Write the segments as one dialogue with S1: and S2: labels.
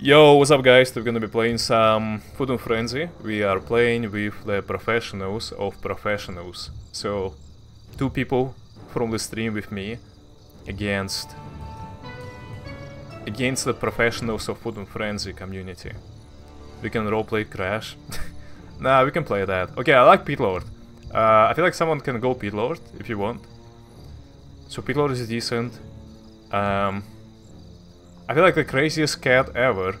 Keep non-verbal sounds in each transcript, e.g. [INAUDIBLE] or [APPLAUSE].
S1: Yo, what's up guys? We're gonna be playing some Footmen Frenzy. We are playing with the professionals of professionals. So, two people from the stream with me against against the professionals of Footmen Frenzy community. We can roleplay Crash. [LAUGHS] nah, we can play that. Okay, I like Pit Lord. Uh, I feel like someone can go Pit Lord if you want. So Pit Lord is decent. Um, I feel like the craziest cat ever.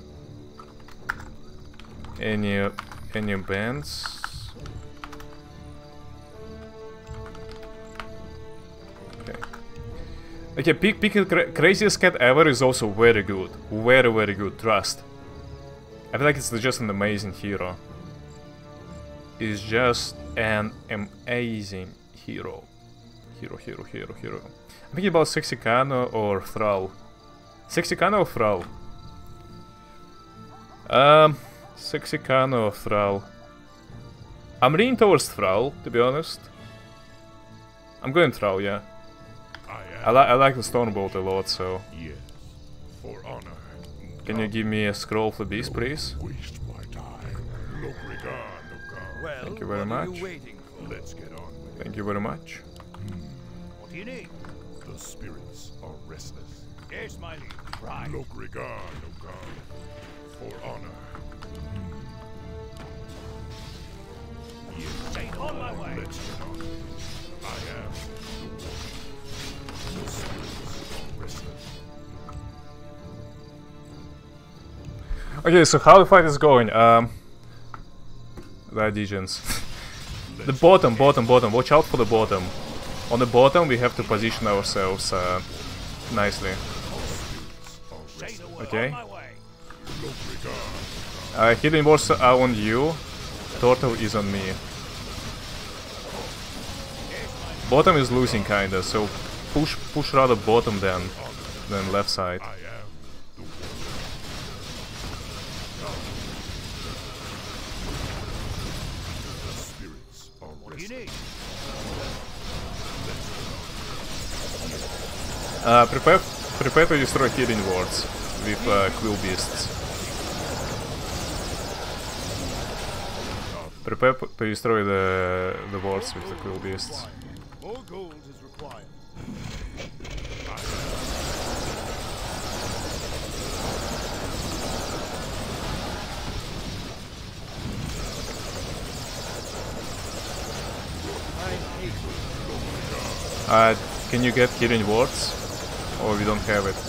S1: Any any bands? Okay. Okay, pick pick cra craziest cat ever is also very good, very very good. Trust. I feel like it's just an amazing hero. It's just an amazing hero. Hero, hero, hero, hero. I'm thinking about Sexicano or Thrall. Sexicano or Thrall? Um, Sexicano or Thrall? I'm leaning towards Thrall, to be honest. I'm going Thrall, yeah. I, li I like the Stormbolt a lot, so...
S2: Yes, for honor.
S1: Can you give me a scroll for this, please?
S2: Waste my time. Look regard,
S3: Well,
S1: Thank you very
S3: are
S1: much.
S3: you waiting?
S2: Let's get on.
S1: Thank you very much.
S3: What do you need?
S2: The spirits are restless.
S3: Yes, my liege. Right.
S2: Look regard, Luca. For honor. Yes,
S3: Take on my way.
S2: let's get on. I am the spirits.
S1: Okay, so how the fight is going? Um, the Adigens. the bottom, bottom, bottom. Watch out for the bottom. On the bottom, we have to position ourselves uh, nicely. Okay.
S3: On my way.
S2: Look regard.
S1: Uh, hidden wards are on you. Turtle is on me. Bottom is losing kinda, so push push rather bottom than than left side.
S2: I am the one. The spirits are
S3: What do you need?
S1: Uh, prepare prepare to destroy hidden wards with uh, quill beasts. Prepare to destroy the the wards with the quill beasts.
S3: More gold is required.
S1: Uh, can you get hidden wards? Or we don't have it?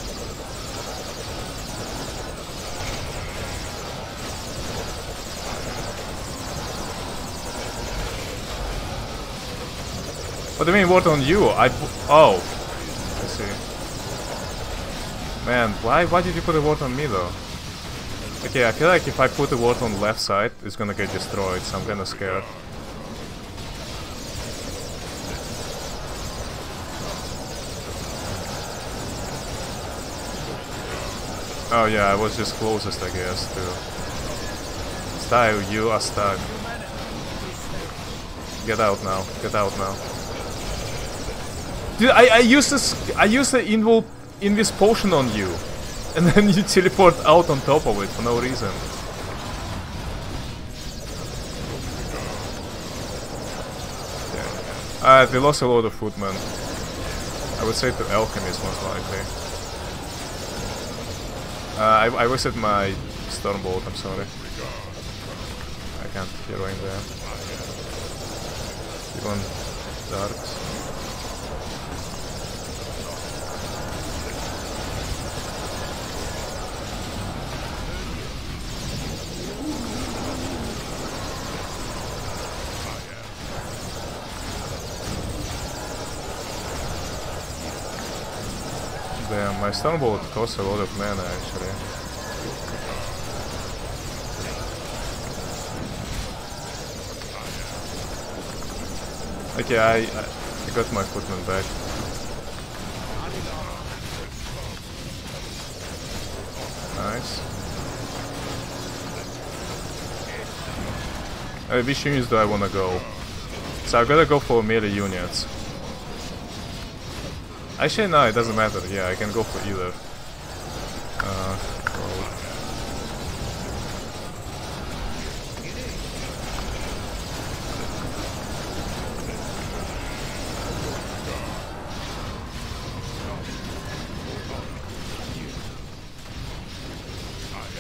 S1: What do you mean ward on you? I... Oh. I see. Man, why, why did you put a ward on me though? Okay, I feel like if I put a ward on left side, it's gonna get destroyed, so I'm kinda scared. Oh yeah, I was just closest, I guess, to... Style, you are stuck. Get out now, get out now. Dude, I, I used this, I used the invul, invis potion on you. [LAUGHS] And then you teleport out on top of it for no reason. Yeah. Uh, we lost a lot of footmen. I would say to alchemist most likely. Uh, I, I wasted my storm Stormbolt, I'm sorry. I can't hero in there. Even darks. My Stormbolt costs a lot of mana actually. Okay, I, I, I got my footman back. Nice. Uh, which units do I wanna go? So I gotta go for melee units. Actually, no, it doesn't matter. Yeah, I can go for either. Uh,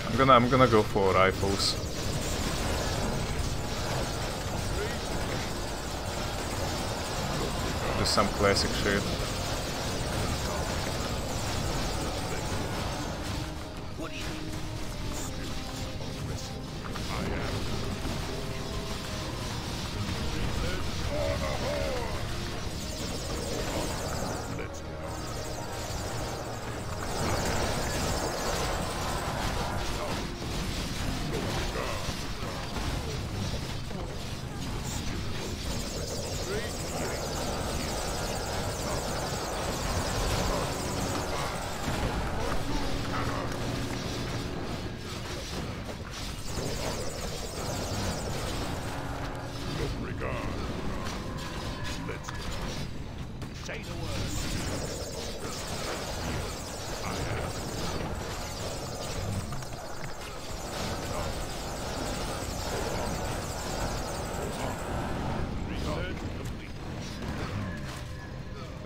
S1: I'm gonna, I'm gonna go for rifles. Just some classic shit.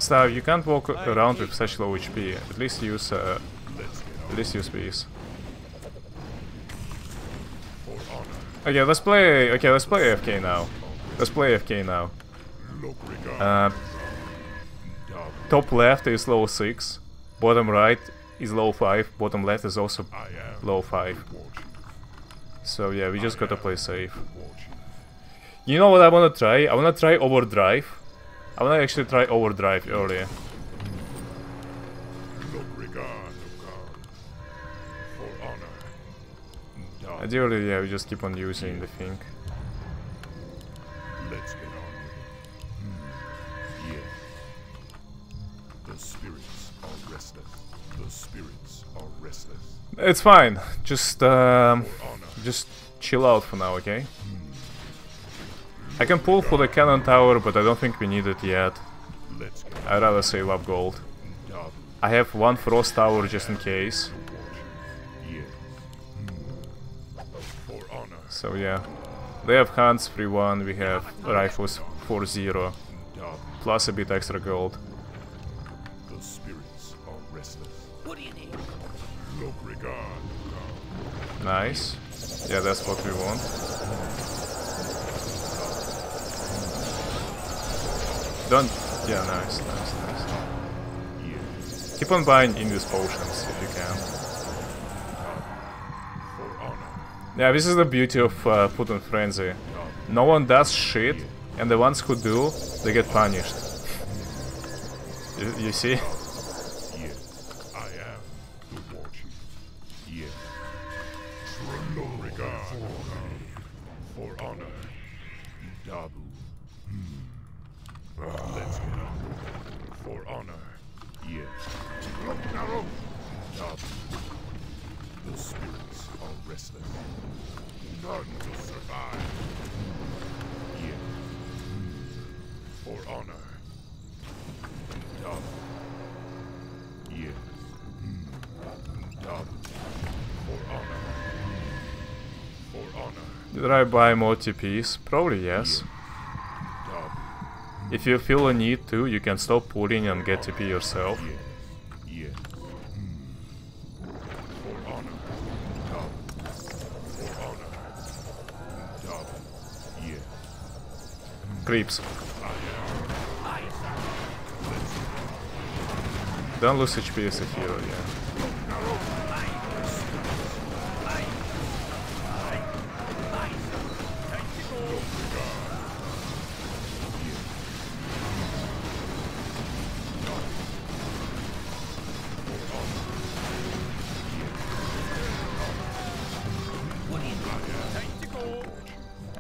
S1: So you can't walk around with such low HP. At least use uh, at least use these. Okay, let's play. Okay, let's play AFK now. Let's play AFK now. Uh, top left is low six, bottom right is low five, bottom left is also low five. So yeah, we just gotta play safe. You know what I wanna try? I wanna try overdrive. I wanna actually try overdrive earlier.
S2: Look regard, O God. For honor. Dog.
S1: Ideally, yeah, we just keep on using the thing.
S2: Let's get on with it. Hmm. Yeah. The spirits are restless. The spirits are restless.
S1: It's fine. Just um, just chill out for now, okay? I can pull for the cannon tower, but I don't think we need it yet. I'd rather save up gold. I have one frost tower just in case. So yeah. They have Hans 3-1, we have rifles 4-0, plus a bit extra gold.
S2: The spirits are restless.
S3: What do you need?
S1: Nice. Yeah, that's what we want. Don't... Yeah, nice, nice, nice. Keep on buying Indus potions if you can. Yeah, this is the beauty of uh, Footmen Frenzy. No one does shit, and the ones who do, they get punished. [LAUGHS] You, you see? Buy more TPs? Probably yes. If you feel a need to, you can stop pulling and get TP yourself. Creeps. Don't lose HP as a hero, yeah.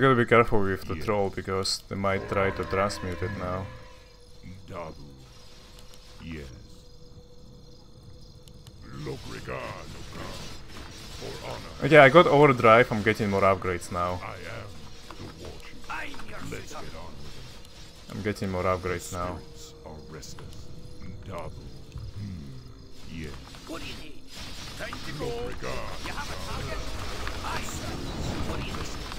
S1: we gotta be careful with the
S2: Yeah.
S1: troll because they might try to transmute it now.
S2: Dabu. Yes. Logrigar, no god. For honor,
S1: Okay, I got overdrive, I'm getting more upgrades now.
S2: I am the Warchief.
S3: I'm
S2: Let's get on
S1: I'm getting more upgrades now.
S2: Spirits restless. Dabu. Hmm. Yes.
S3: What do you need? Time to go. You have a target? Aye, sir. What do you need?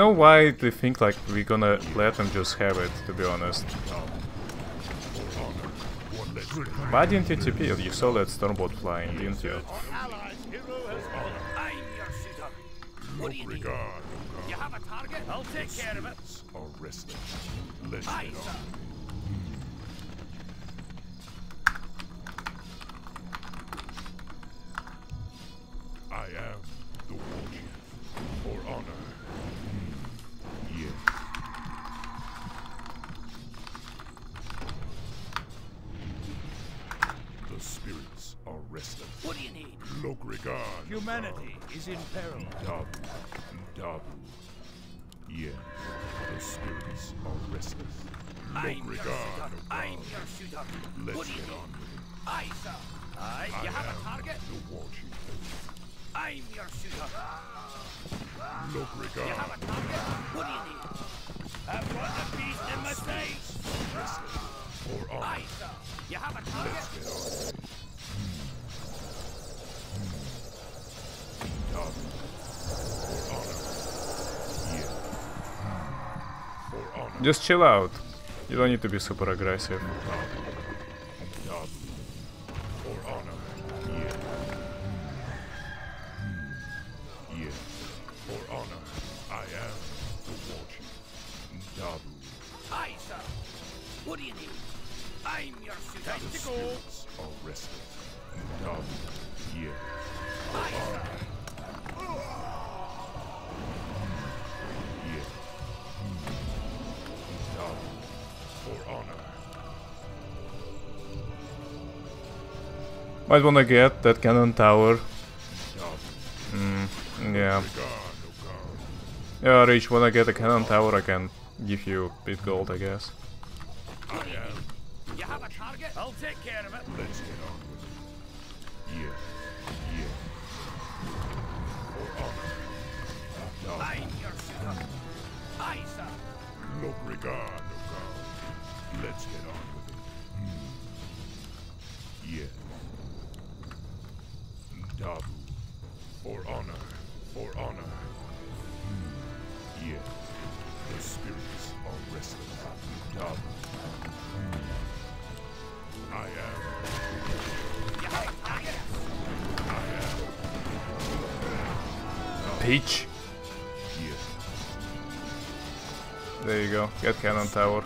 S1: Know why they think like we're gonna let them just have it, to be honest.
S2: For honor. One let's get on.
S1: Why didn't you TP? You saw that Stormbolt flying, didn't you?
S3: Allies, hero has fallen. I'm your. What do you need? You have a target? I'll take care of it.
S2: Are restless.
S3: I'm your suitor.
S2: Logrigar.
S3: You have a target? What do you need? I've got the beast in my sir. You have a target?
S1: Just chill out. You don't need to be super aggressive. Might wanna get that cannon tower.
S2: Dabu.
S1: Yeah.
S2: Regard, no god.
S1: Yeah, Rich, when I get a cannon tower, I can give you a bit gold, I guess.
S2: I am.
S3: You have a target? I'll take care of it.
S2: Let's get on with it. Yes. Yes. For honor. Dabu.
S3: I'm your suitor. Aye, sir.
S2: Look regard, For honor. For honor. Yes. The spirits are restless. Dabu. I am.
S3: You have a target?
S2: I am.
S1: Peach.
S2: Yes.
S1: There you go. Get cannon tower.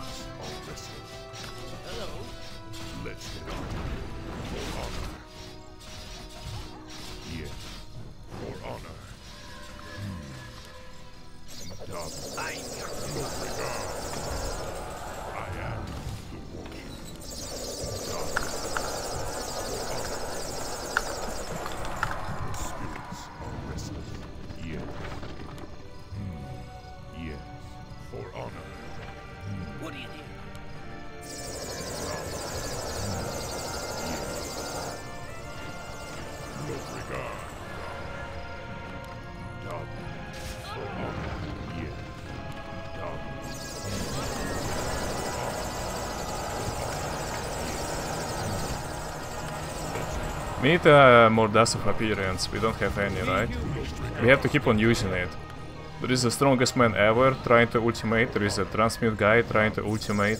S2: Regard. I
S1: We need uh, more dust of appearance. We don't have any, right? We have to keep on using it. There is the strongest man ever trying to ultimate. There is a transmute guy trying to ultimate.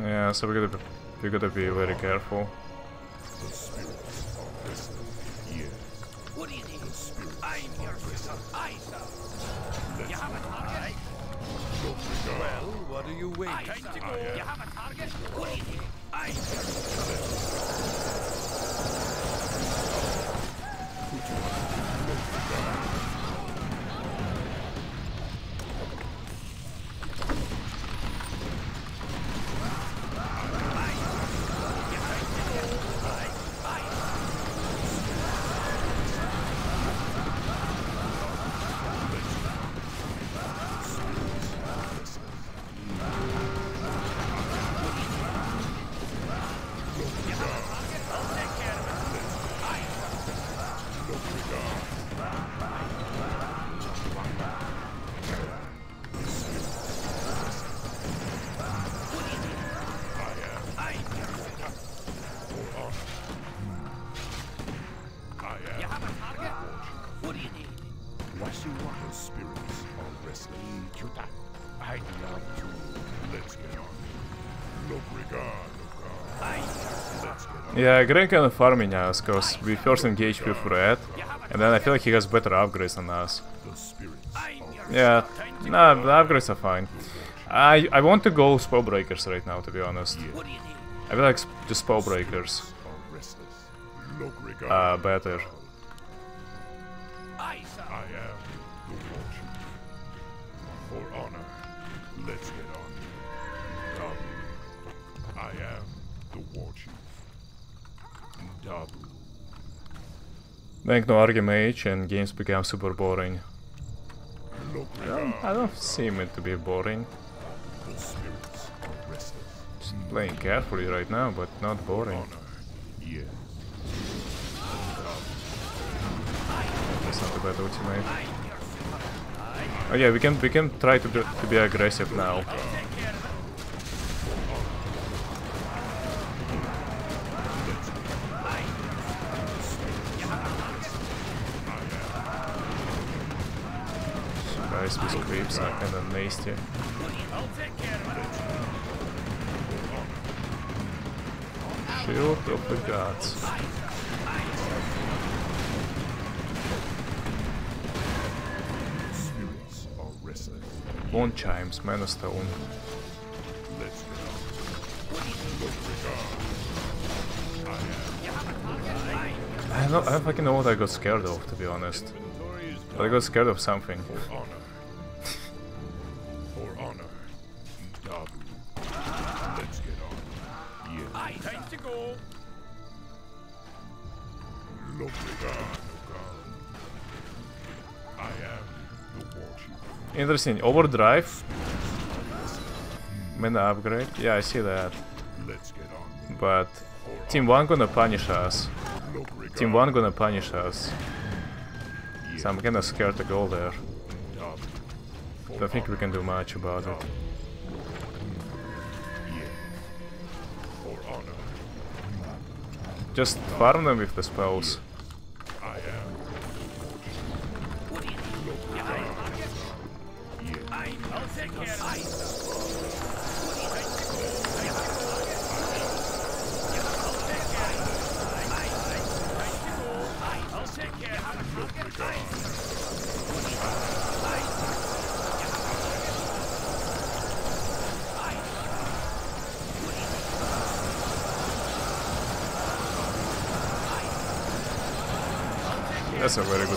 S1: Yeah, so we gotta be, we gotta be very careful. Yeah, Greg kind of farming us, cause we first engaged with Red, and then I feel like he has better upgrades than us. Yeah. Nah, the upgrades are fine. I I want to go spell breakers right now, to be honest. I feel like just spell breakers. Uh better. Make no Archimage and games become super boring. I don't, seem it to be boring. Just playing carefully right now, but not boring. That's not a bad ultimate. Oh yeah, we can we can try to be, to be aggressive now.
S3: I'll take care of it.
S1: Guys with creeps are kinda nasty. Shield of the gods. Bone chimes, mana stone.
S2: I
S1: don't, I don't fucking know what I got scared of, to be honest. But I got scared of something. Interesting. Overdrive. Mana upgrade. Yeah, I see that.
S2: Let's get on.
S1: But Team 1 gonna punish us. Team 1 gonna punish us. So I'm kinda scared to go there. Don't think we can do much about it.
S2: Yes. For honor.
S1: Just farm them with the spells.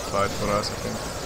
S1: Fight for us, I think.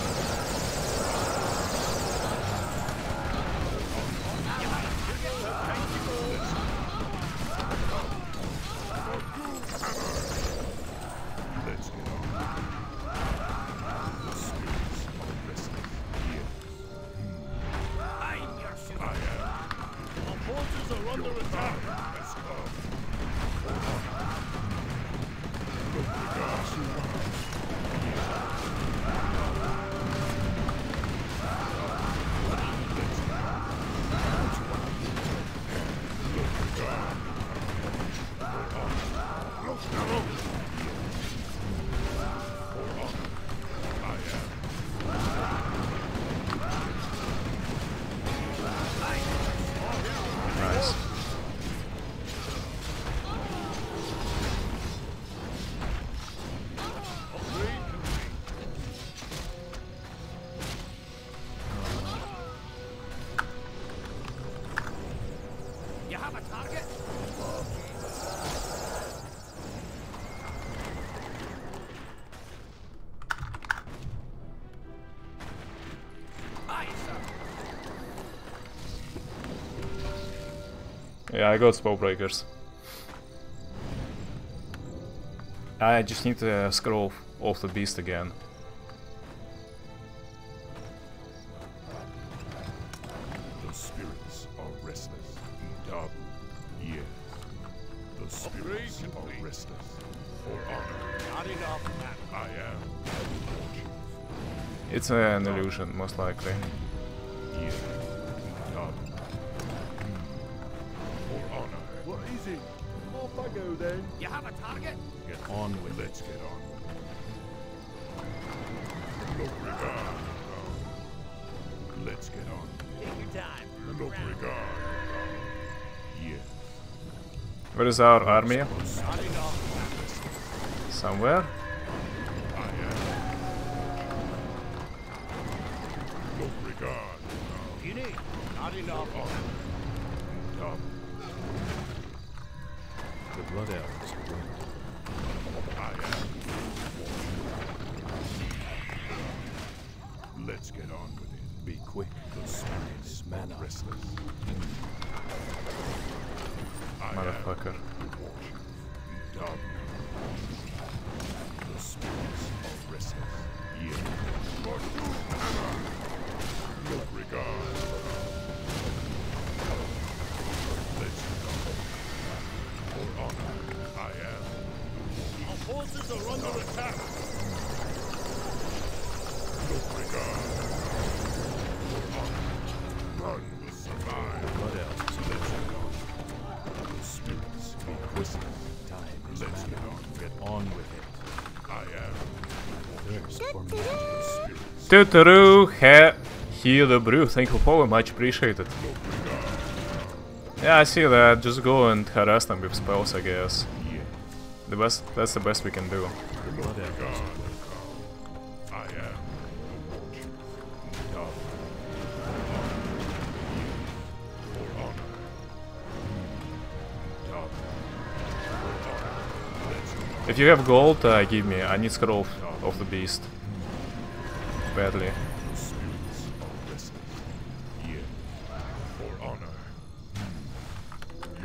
S1: Yeah, I got spell breakers. I just need to scroll off the beast again.
S2: The spirits are restless. Dabu, yes. The spirits are restless. For honor,
S3: Not enough, man.
S2: I am the war chief.
S1: It's an illusion, most likely. Where is our army? Somewhere?
S4: The blood.
S2: Let's get on with it.
S4: Be quick.
S2: The spirits are restless. I
S1: Tuturoo, he, heal the brew. Thank you for much appreciated. Yeah, I see that. Just go and harass them with spells, I guess. The best. That's the best we can do. If you have gold, uh, give me. I need scroll of the beast. Badly.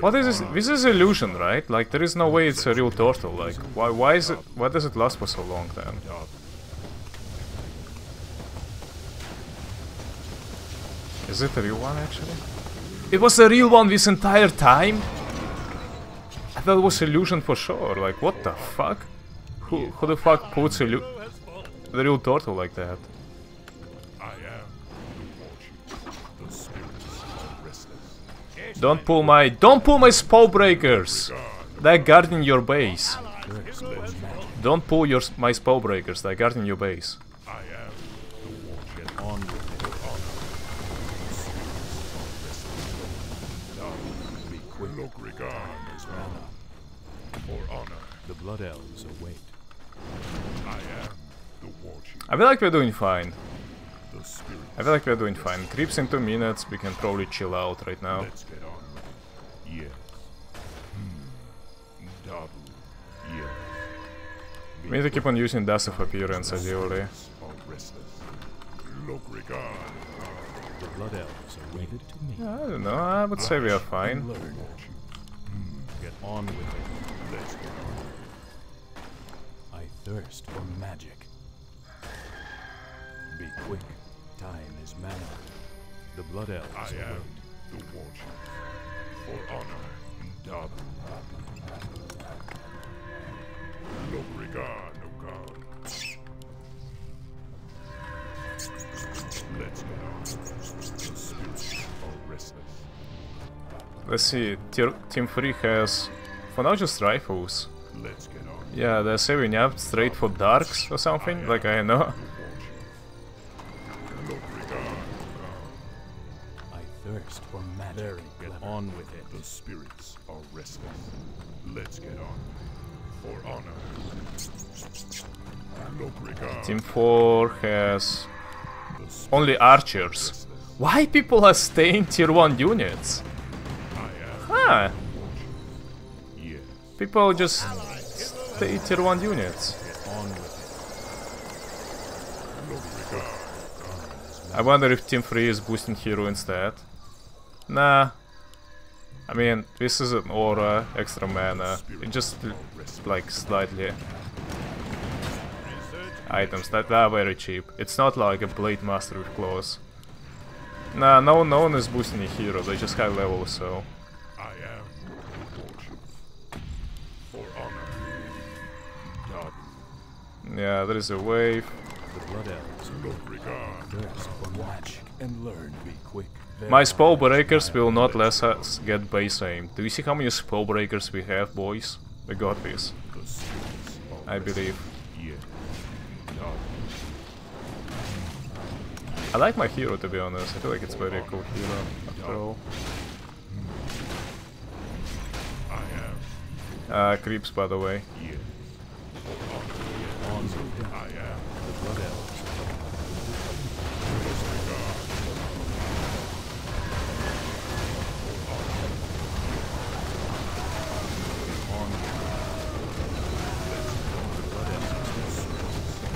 S1: What is this? This is illusion, right? Like there is no way it's a real turtle. Like why? Why is it? Why does it last for so long then? Is it a real one actually? It was a real one this entire time. I thought it was illusion for sure. Like what the fuck? Who who the fuck puts illu the real turtle like that? Don't pull my don't pull my spell breakers. They're guarding your base. Don't pull your my spell breakers. They're guarding your base.
S2: The
S4: blood elves.
S2: I.
S1: I feel like we're doing fine. I feel like we're doing fine. Creeps in two minutes. We can probably chill out right now. We need to keep on using Dust of Appearance ideally.
S2: Are restless. Look regard.
S4: The blood elves are waited to me.
S1: I don't know. I would say we are fine.
S4: Get on with it.
S2: Let's get on.
S4: I thirst for magic. Be quick. Time is mana. The blood elves
S2: I am the war chief. For honor. Dabu. Lobrigar, no god. Let's get on. The spirits are restless.
S1: Let's see, tier, Team 3 has for now just rifles.
S2: Let's get on.
S1: Yeah, they're saving up straight for darks or something, like I know.
S4: I thirst for magic. Very Get on with it.
S2: the spirits are restless. Let's get on. For honor. Lobrigar,
S1: Team 4 has only archers. Why people are staying tier 1 units? Huh, people just stay tier 1 units.
S4: Get on with
S2: Lobrigar,
S1: I wonder if Team 3 is boosting hero instead. Nah. I mean, this is an aura, extra mana. It just like slightly items that are very cheap. It's not like a blade master with claws. Nah, no, no one is boosting a hero. They just high level, so
S2: I am. For honor. Dabu,
S1: yeah, there is a wave.
S4: The blood elves
S2: Lobrigar,
S4: thirst watch and learn. Be quick.
S1: My spell breakers will not let us get base aim. Do you see how many spell breakers we have, boys? We got this, I believe. I like my hero to be honest. I feel like it's very cool hero after all. Uh, creeps by the way.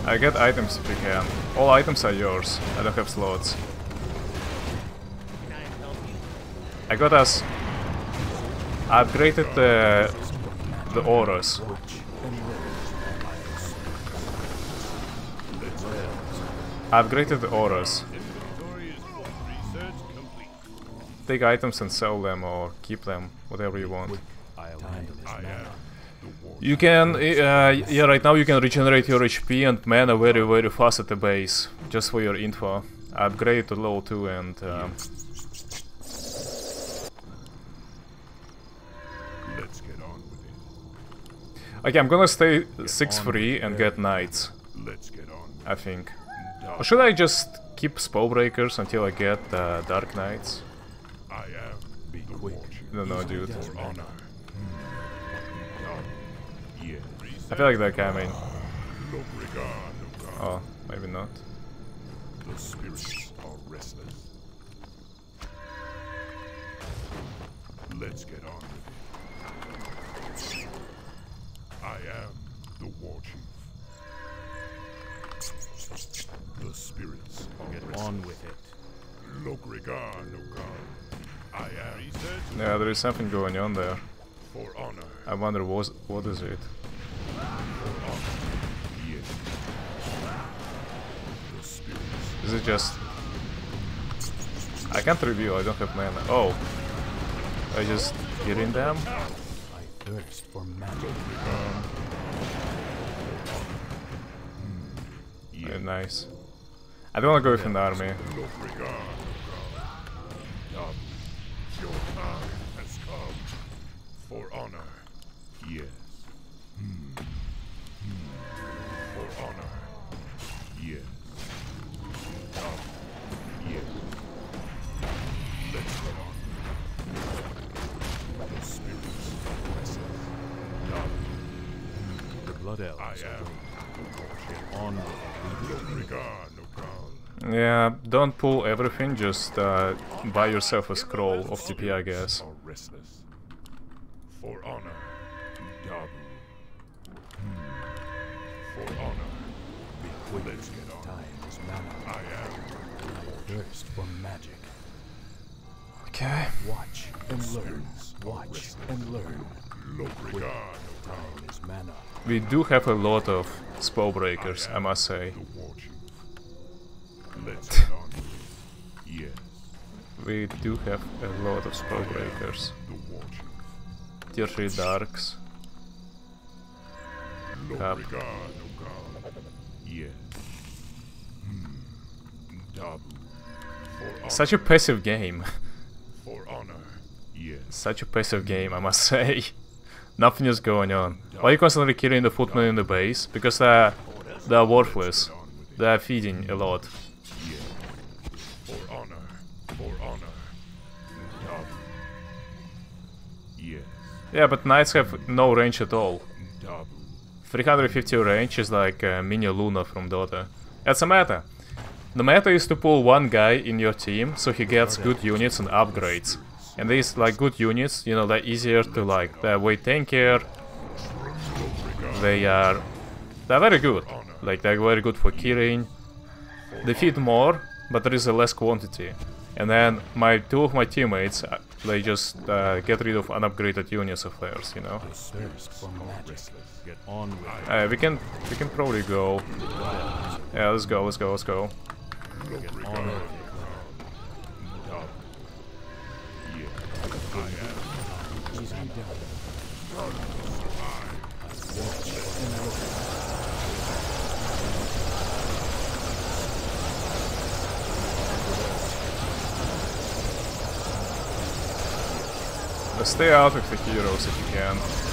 S2: I
S1: get items if you can. All items are yours. I don't have slots.
S3: I
S1: got us. I upgraded the the auras. I upgraded the auras. Take items and sell them or keep them, whatever you want. You can, uh, yeah, right now you can regenerate your HP and mana very, very fast at the base. Just for your info. I upgraded to level 2 and um,
S2: Let's get on with it.
S1: okay, I'm gonna stay 6 free and get knights,
S2: Let's get on.
S1: I think. Or should I just keep spellbreakers until I get uh, dark knights?
S2: I am. The.
S1: No, no, dude. I feel like they're coming.
S2: Lobrigar, no.
S1: Oh, maybe not.
S2: The spirits are restless. Let's get on with it. I am the war chief. The spirits are
S4: Get
S2: restless.
S4: on with it.
S2: Logrigar, no god. I am research
S1: Yeah, there is something going on there.
S2: for honor.
S1: I wonder what, what is it?
S2: Yes. The spirits
S1: Is it just... I can't reveal, I don't have mana. Oh. I just get in them?
S4: I thirst for magic.
S1: Uh, nice. I don't wanna go with an army.
S2: Logrigar, no god. Dabu, your time has come. For honor. Yes. God.
S1: Don't pull everything, just uh, buy yourself a scroll of TP, I guess.
S2: For honor. Dabu. For honor.
S4: Be quick.
S2: Let's get on.
S4: Time is mana.
S2: I am.
S4: Thirst for magic.
S1: Okay.
S4: Watch and learn. Watch and learn.
S2: Logrigar, no god.
S4: Time is mana.
S1: We do have a lot of spell breakers, I must say.
S2: Let's. Yes.
S1: We do have a lot of spell breakers.
S2: The war chief.
S1: Tier 3 darks.
S2: No
S1: Cup.
S2: regard, no God. Yes. Hmm. Dabu. For honor.
S1: Such a passive game.
S2: For honor. Yes.
S1: Such a passive game, I must say. [LAUGHS] Nothing is going on. Why are you constantly killing the footmen in the base? Because they're, they're worthless. They're feeding a lot. Yeah, but knights have no range at all. 350 range is like uh, mini Luna from Dota. That's a meta. The meta is to pull one guy in your team so he gets good units and upgrades. And these like good units, you know, they're easier to like, they're way tankier. They are, they're very good. Like they're very good for killing. They feed more, but there is a less quantity. And then my two of my teammates, uh, they just uh, get rid of unupgraded units of theirs, you know.
S4: I thirst for magic. Get on with it.
S1: Uh, we can we can probably go. Yeah, let's go, let's go, let's go.
S4: Get on with it.
S2: Dabu. Yes. I am.
S4: Easy done.
S1: Uh, stay out of the heroes if you can.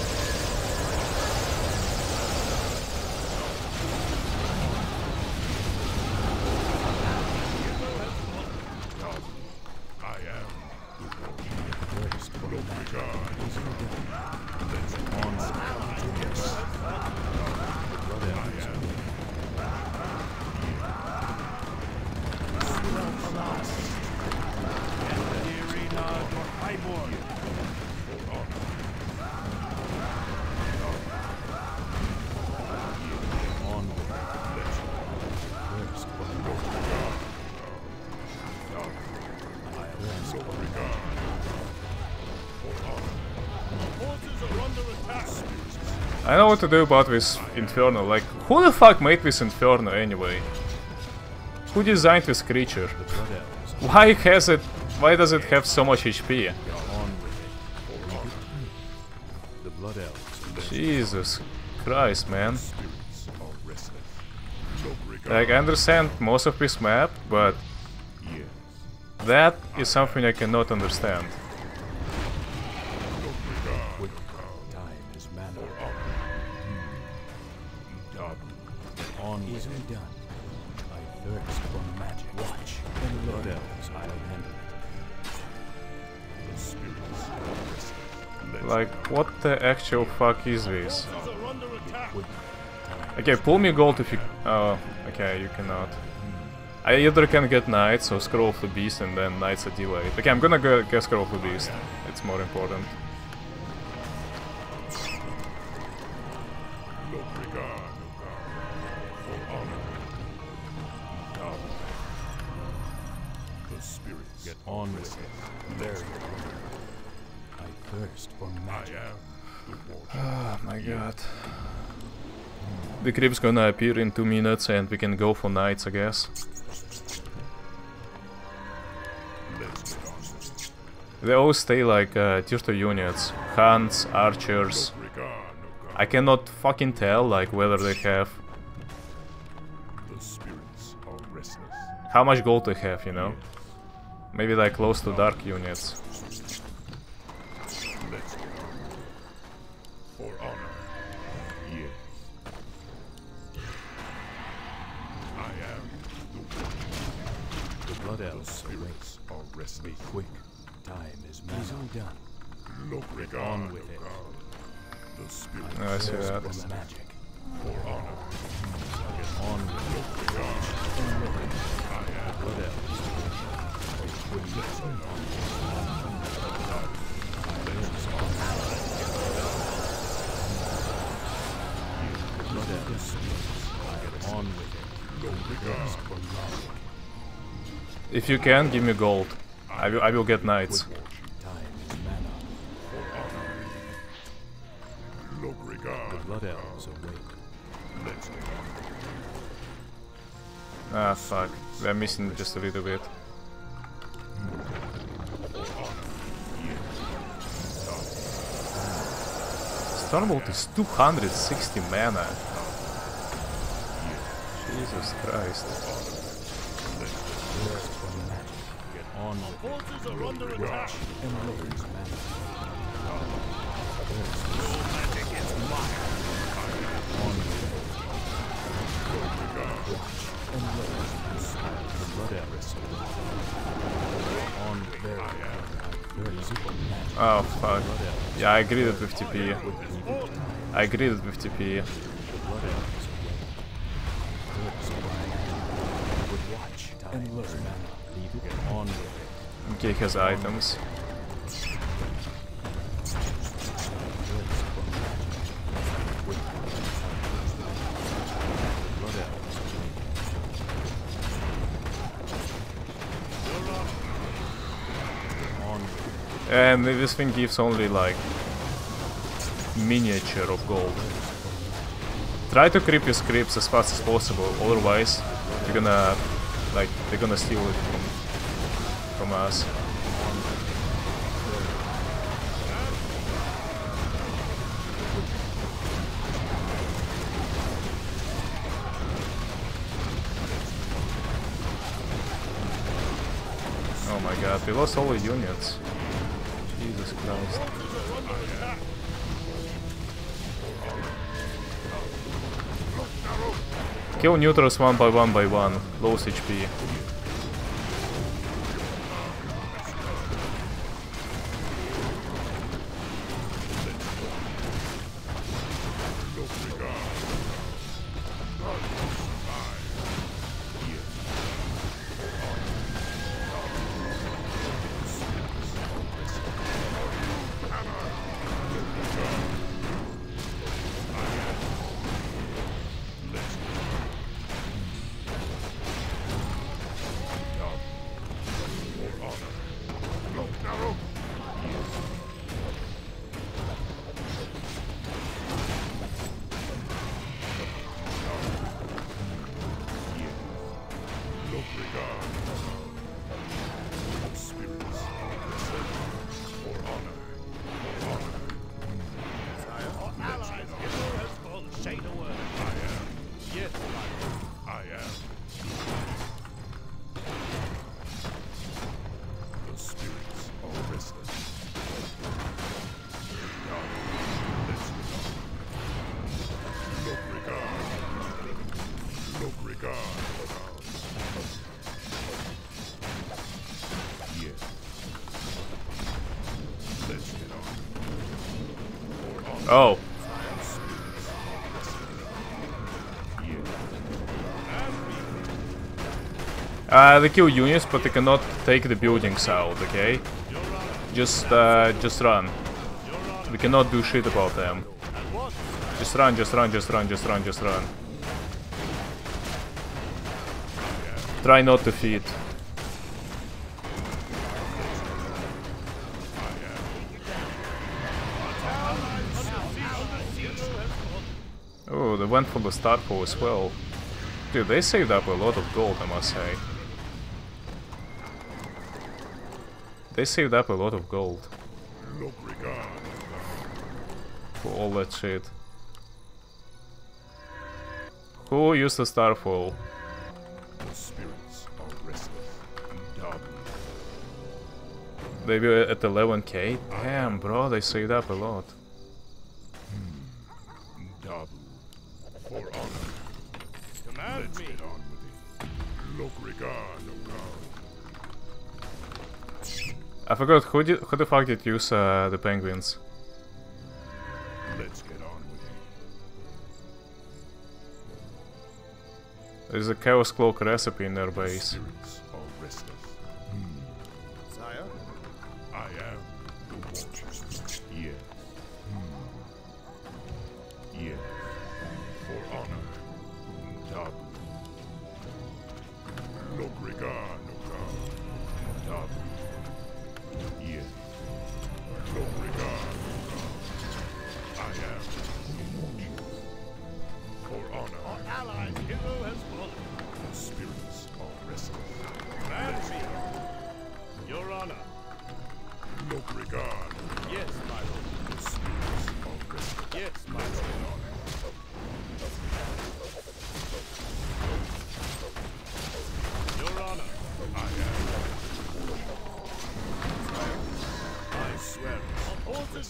S1: Know what to do about this Inferno. Like, who the fuck made this Inferno anyway? Who designed this creature? Why has it? Why does it have so much HP? Jesus Christ, man. Like, I understand most of this map, but that is something I cannot understand.
S4: Done. I thirst for magic. Watch. And blood elves, I'll handle it.
S2: The spirits are restless. Let's
S1: Like, what the actual fuck is this? Okay, pull me gold if you... Oh, okay, you cannot. I either can get knights or scroll of the beast and then knights are delayed. Okay, I'm gonna go get scroll of the beast. It's more important.
S2: The
S1: creep's gonna appear in two minutes and we can go for knights, I guess. They all stay like uh, tier 2 units. Hunts, archers. I cannot fucking tell like whether they have... How much gold they have, you know? Maybe like close to dark units.
S4: Is mana. Easily done.
S2: No regard.
S4: on with it.
S2: The spirits
S1: No, I see that.
S4: for magic.
S2: for honor.
S4: Get on with it.
S2: Regard. I am
S4: Blood elves. Be quick. Blood elves. Get on with it.
S2: no regard.
S4: For magic.
S1: If you can, give me gold. I will, I will get knights.
S2: No regard.
S4: The blood elves await.
S2: Let's.
S1: Ah, fuck. We're missing just a little bit. Thunderbolt is 260 mana. Jesus Christ.
S4: Thirst for magic. Get on with it.
S3: Forces are under attack.
S4: Watch and lose mana. The blood bristle. On with it. Thirst for.
S1: Oh fuck. Yeah, I agreed with TP. I agreed with TP.
S4: The blood elves away. Thirst for magic. Would watch and learn mana. Leave it on with it.
S1: Okay, he has items.
S4: Thirst for magic. Would blood elves away. On with it.
S1: And this thing gives only like miniature of gold. Try to creep your scripts as fast as possible, otherwise you're gonna like they're gonna steal it from from us. Oh my god, we lost all the units. Jesus Christ. Kill neutrals one by one by one. Lowest HP. Uh, they kill units, but they cannot take the buildings out. Okay, just uh, just run. We cannot do shit about them. Just run, just run, just run, just run, just run. Try not to feed. Oh, they went for the Starfall as well. Dude, they saved up a lot of gold, I must say. They saved up a lot of gold
S2: Look regard.
S1: for all that shit. Who used the Starfall?
S2: The spirits are restless. Dumb.
S1: They were at 11k? Damn, bro, they saved up a lot.
S2: Hmm, Dabu. For honor.
S3: Command
S2: Let's
S3: me.
S2: get on with it. Look regard,
S1: I forgot, who, did, who the fuck did use uh, the penguins?
S2: Let's get on with it.
S1: There's a Chaos Cloak recipe in their base.
S2: Spirits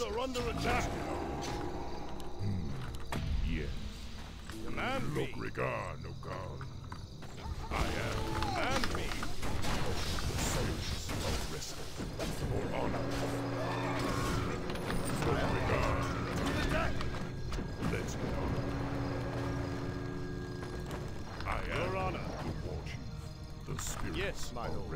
S2: are
S3: under attack.
S2: Hmm, yes.
S3: Command me.
S2: Lokrigan, O God. I am
S3: Command me.
S2: the spirits of restless. For honor. Lokrigan. Let's get on. I am
S3: Your honor.
S2: the war chief. The spirits
S3: Yes, my
S2: are
S3: lord.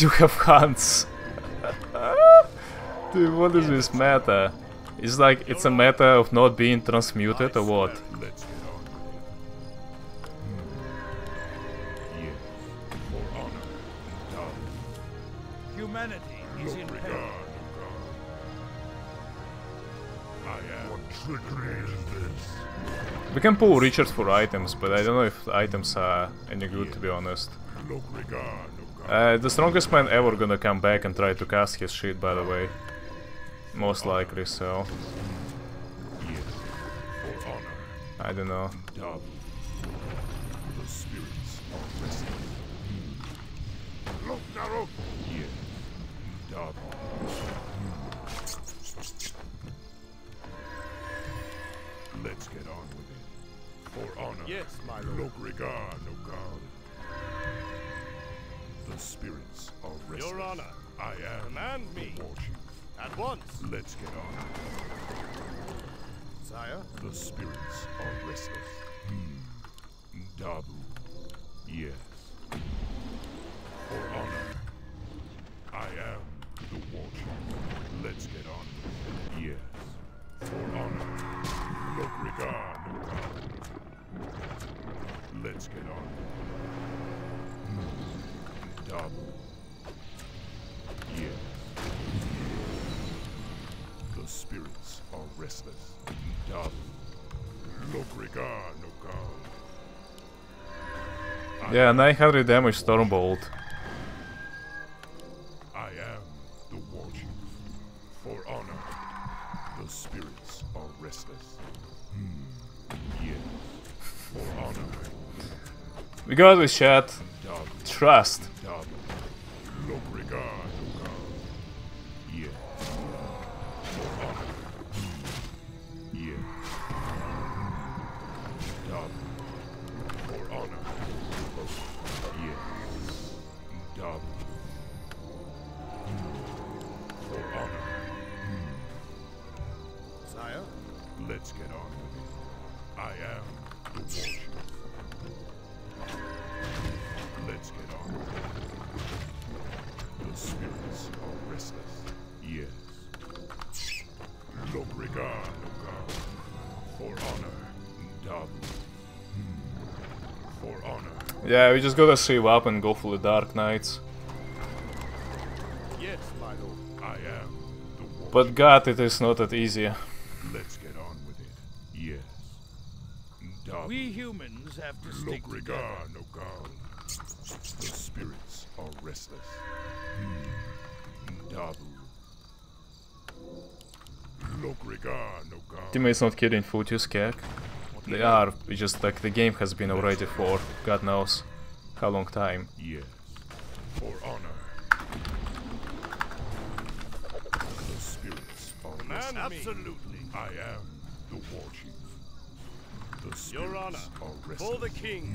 S1: You have hunts. Dude, what is this meta? It's like it's a meta of not being transmuted or what?
S2: Let's get on with it. Yes. For honor. Dabu.
S5: Humanity is in
S2: Lokrigan,
S5: peril.
S2: O God. I am. What trickery is this?
S1: We can pull Richard for items, but I don't know if the items are any good to be honest.
S2: Lokrigan, O God.
S1: Uh, the strongest man ever gonna come back and try to cast his shit, by the way. Most likely, so
S2: Yes. For honor.
S1: I don't know.
S2: Dabu. The spirits are restless. Look, Narok! Yes. Dabu. Let's get on with it. For honor.
S3: Yes, my lord.
S2: Lokrigan, O God. The spirits are restless.
S3: Your honor.
S2: I am
S3: Command me.
S2: war chief.
S3: At once.
S2: Let's get on.
S3: Sire.
S2: The spirits are restless. Hmm. Dabu.
S1: Yeah, 900 damage Stormbolt.
S2: I am the war chief. For honor, the spirits are restless. Hmm. Yes. For honor,
S1: We got this chat. Trust. Yeah, we just gotta save up and go for the Dark Knights.
S3: Yes, my lord.
S2: I am the
S1: But god, it is not that easy.
S2: Let's get on with it. Yes. Dabu.
S5: We humans have to Look stick together.
S2: Lokrigan, O God. The spirits are restless. Hmm. Dabu. Lokrigan, O God.
S1: Teammates not kidding, Futius Kek. They are, it's just like the game has been already for god knows how long time.
S2: Yes. For honor. The spirits are
S3: Command
S2: restless.
S3: me. Absolutely.
S2: I am the war chief. The
S3: Your honor.
S2: are.
S3: For the king.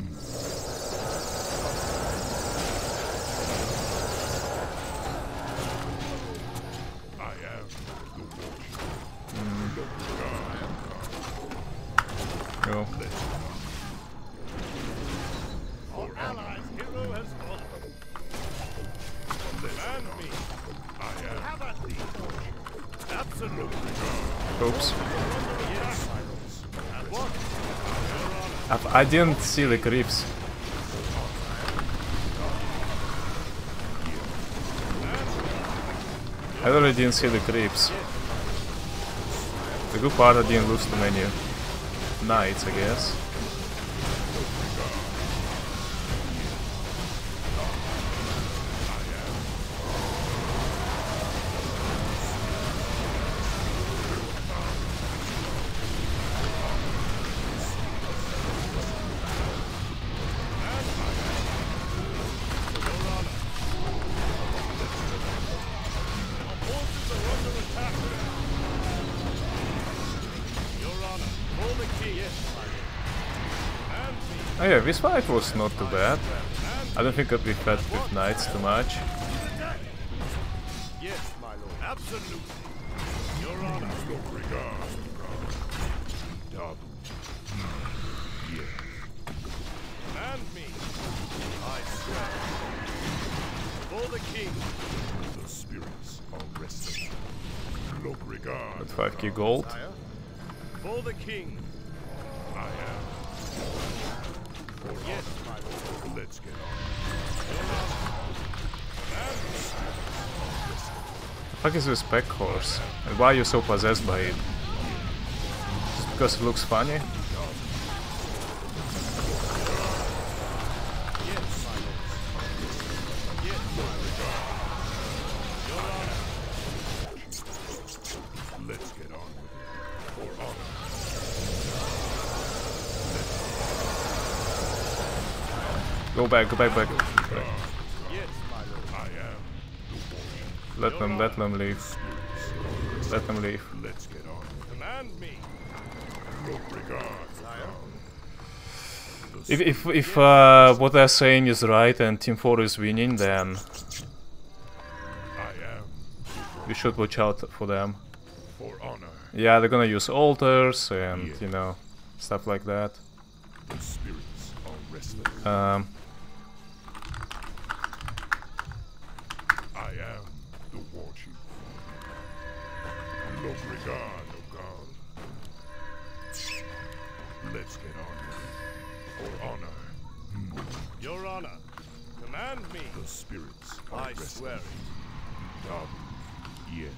S2: I am the war chief. Lokrigan,
S1: Go.
S3: Our allies' hero has fallen. Command me.
S2: I am
S3: Have at thee. Absolutely.
S1: Oops.
S3: Yes. At once.
S1: I, I didn't see the creeps. I already didn't see the creeps. The good part I didn't lose too many knights, I guess. Oh yeah, this fight was not too bad. I don't think that we fed with knights too much.
S3: Yes, my lord. Absolutely. Your Honor.
S2: Look regard. Double. Hmm. Yes.
S3: And me. I swear. For the king.
S2: The spirits are resting. Look regard.
S1: 5k gold.
S3: For the king.
S2: I am. For
S3: Yes, my lord.
S2: Let's get on.
S1: The fuck is this spec horse? And why are you so possessed by it? Just because it looks funny? Back, go back, back. Let them, let them leave. Let them leave.
S2: Let's get on
S3: Command me.
S1: If if if uh, what they're saying is right and Team 4 is winning, then we should watch out for them.
S2: for honor.
S1: Yeah, they're gonna use altars and you know stuff like that. Um,
S2: Honor.
S3: Command me.
S2: The spirits are
S3: I
S2: restless.
S3: swear it.
S2: Dabu. Yes.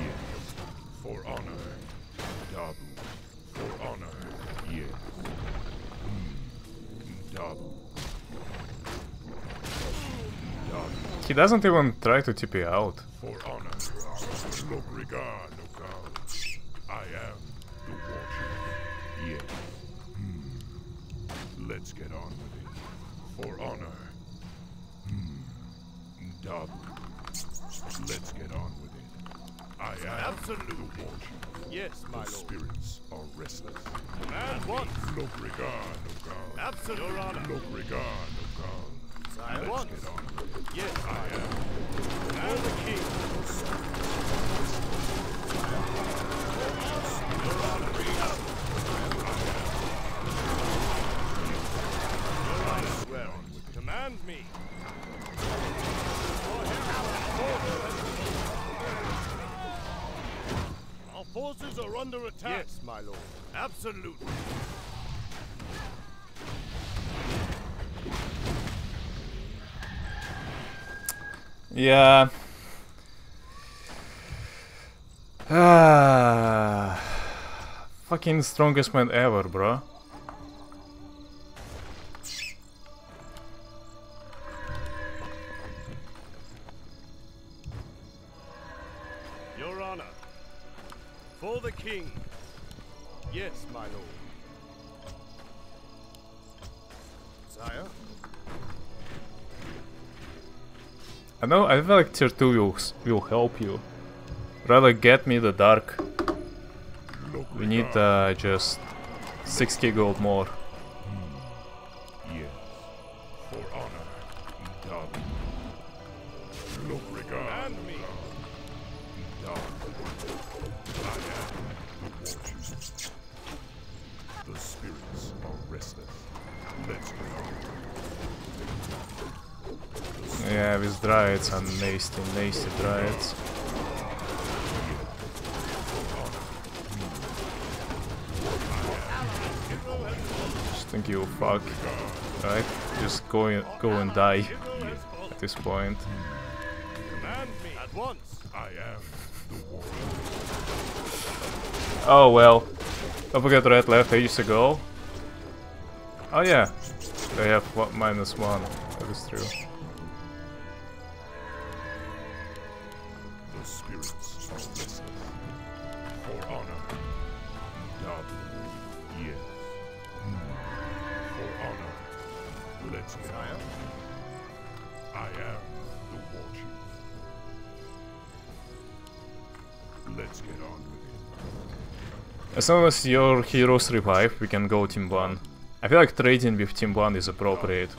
S2: Yes. For honor. Dabu. For honor. Yes. Hmm. Dabu. Dabu.
S1: he doesn't even try to TP out.
S2: For honor. Look regard, Let's get on with it. I am
S3: Absolutely. Yes, my
S2: The
S3: lord.
S2: spirits are restless.
S3: Command what?
S2: Look regard, O God.
S3: Absolutely. Your Honor.
S2: Look regard, O God. Let's
S3: What?
S2: get on with it.
S3: Yes,
S2: I am
S3: Command the king. Your Honor. Swear. Command me. Forces are under attack. Yes, my lord. Absolutely.
S1: Yeah. Ah, [SIGHS] fucking strongest man ever, bro. I know. I feel like tier two will will help you. Rather get me the dark. We need uh, just 6k gold more. Nasty, nasty dryads. Just think you fuck, right? Just go and go and die at this point.
S3: At once.
S2: I am the warrior.
S1: Oh well. Don't forget red left ages ago. Oh yeah. They have what, minus one. That is true. As long as your heroes revive, we can go team 1. I feel like trading with team 1 is appropriate.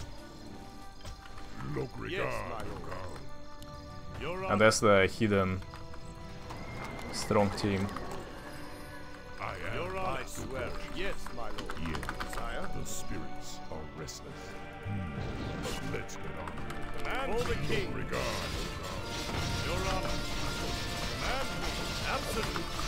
S1: And that's the hidden strong team.
S2: I am.
S3: I swear. Yes, my lord.
S2: Yes.
S3: Sire.
S2: The spirits are restless. Hmm. Let's get on.
S3: Command for the king.
S2: Regard.
S3: Your honor. Command. Absolute.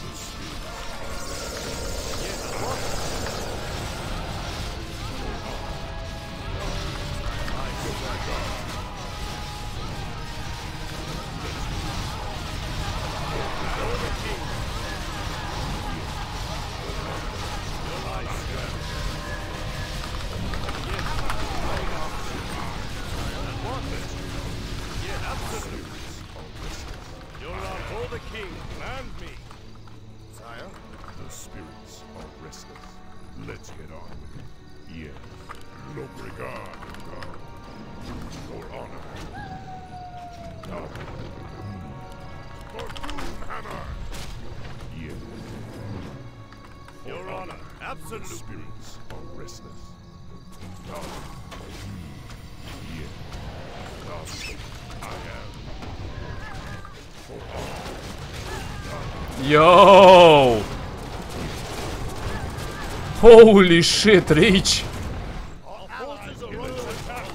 S2: The spirits are restless. Dub. Yes. Dub. I am.
S1: Yo! Holy shit, Rich!
S3: Our forces are under attack.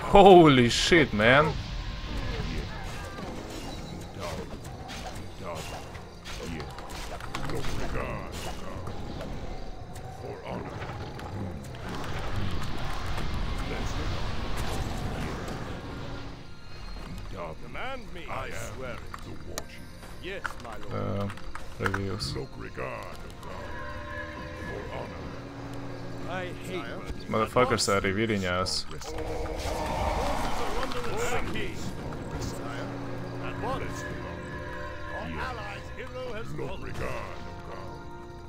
S1: Holy shit, man!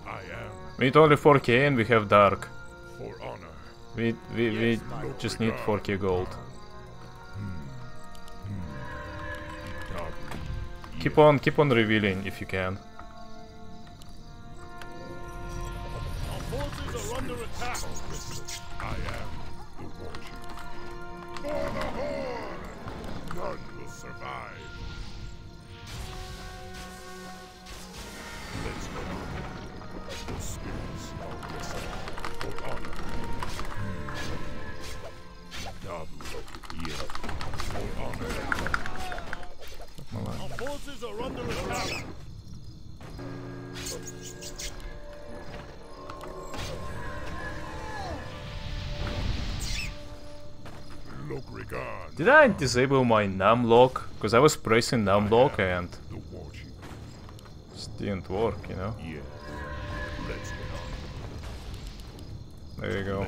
S3: I
S2: am
S1: We need only 4k and we have dark. We, we, we just need 4k gold. Keep on, keep on revealing if you can.
S3: Our forces are under attack. Forces are under attack.
S2: Look regard.
S1: Did I disable my num lock? Because I was pressing num lock and
S2: The war chief.
S1: it didn't work, you know?
S2: Yes. Let's get on.
S1: There you go.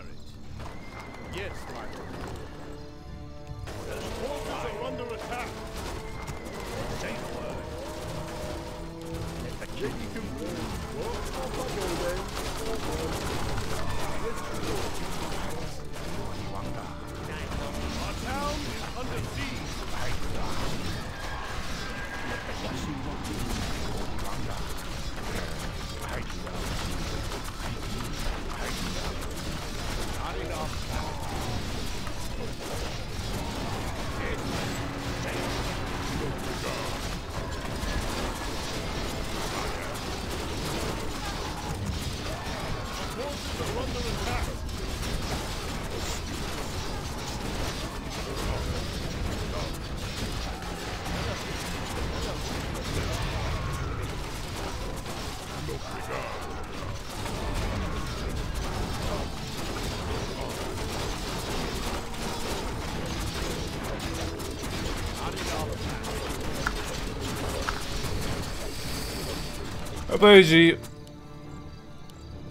S1: Apology.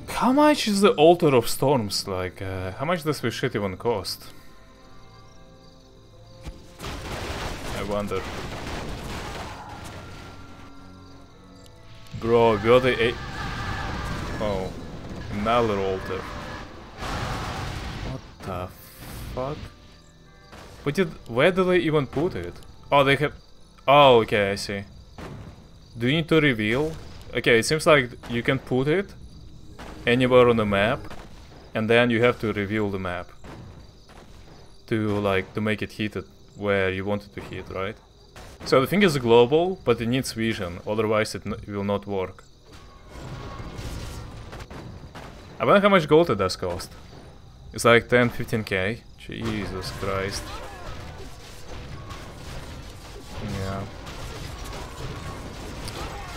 S1: How much is the Altar of Storms? Like, uh, how much does this shit even cost? I wonder. Bro, got the eight. Oh, another altar. What the fuck? But did, where do they even put it? Oh, they have. Oh, okay, I see. Do you need to reveal? Okay, it seems like you can put it anywhere on the map, and then you have to reveal the map to like to make it hit it where you want it to hit, right? So the thing is global, but it needs vision, otherwise it, will not work. I wonder how much gold it does cost. It's like 10, 15k. Jesus Christ.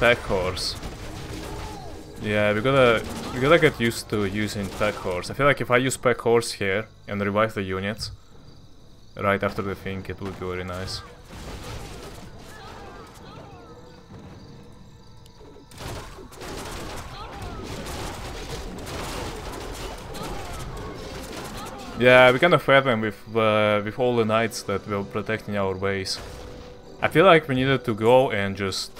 S1: Pack horse. Yeah, we gotta we gotta get used to using pack horse. I feel like if I use pack horse here and revive the units right after the thing, it would be very nice. Yeah, we kind of fed them with uh, with all the knights that were protecting our base. I feel like we needed to go and just.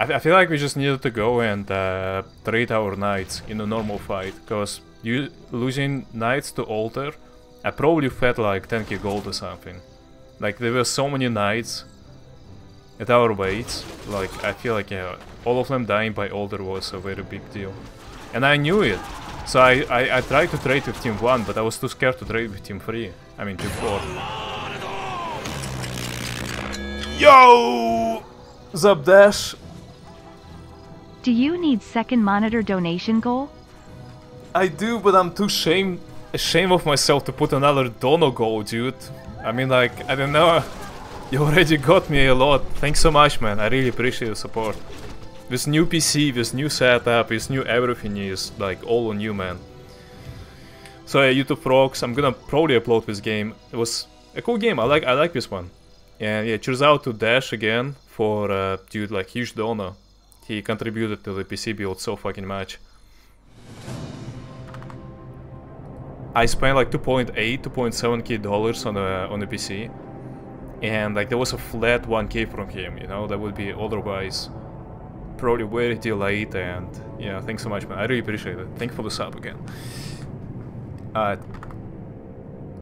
S1: I, I feel like we just needed to go and uh, trade our knights in a normal fight, because you losing knights to altar, I probably fed like 10k gold or something. Like there were so many knights at our base, like I feel like yeah, all of them dying by altar was a very big deal. And I knew it. So I, I, I, tried to trade with team 1, but I was too scared to trade with team 3. I mean team 4. Yo! Zabdash!
S6: Do you need second monitor donation goal?
S1: I do, but I'm too shame, ashamed of myself to put another dono goal, dude. I mean, like, I don't know. [LAUGHS] You already got me a lot. Thanks so much, man. I really appreciate the support. This new PC, this new setup, this new everything is like all on you, man. So yeah, YouTube Frogs, I'm gonna probably upload this game. It was a cool game. I like I like this one. And yeah, cheers out to Dash again for uh, dude like huge donor. He contributed to the PC build so fucking much. I spent like 2.8, 2.7k dollars on a on a PC, and like there was a flat 1k from him. You know that would be otherwise probably very delayed and yeah, thanks so much man. I really appreciate it. Thank you for the sub again. Uh,